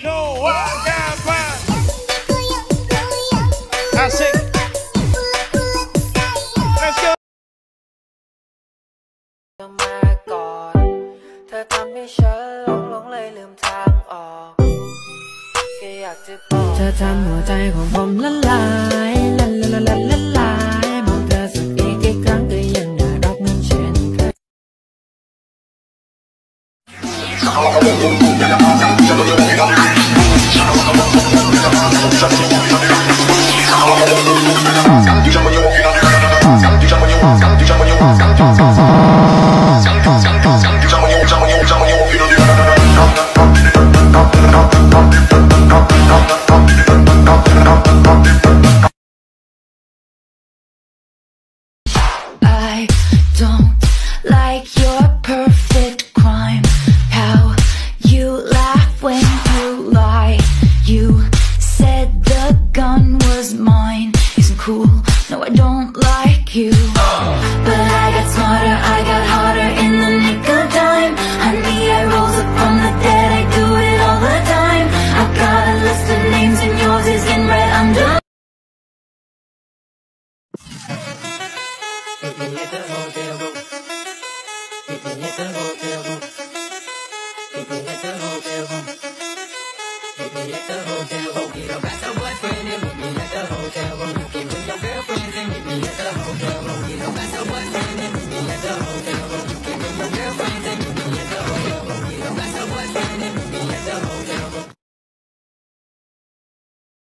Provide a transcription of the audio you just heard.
Show what got fun. I say, let's go. เธอมาก่อน เธอทำให้ฉันหลงหลงเลยลืมทางออกแค่อยากจะบอกเธอทำหัวใจของผมละลาย 嗯。嗯。嗯。嗯。嗯。嗯。嗯。嗯。嗯。嗯。嗯。嗯。Was mine. Isn't cool. No, I don't like you. But I got smarter, I got harder in the nick of time. Honey, I rose up from the dead. I do it all the time. I got a list of names and yours is in red under. Hit me at the hotel. Hope you don't a boyfriend and meet me at the hotel.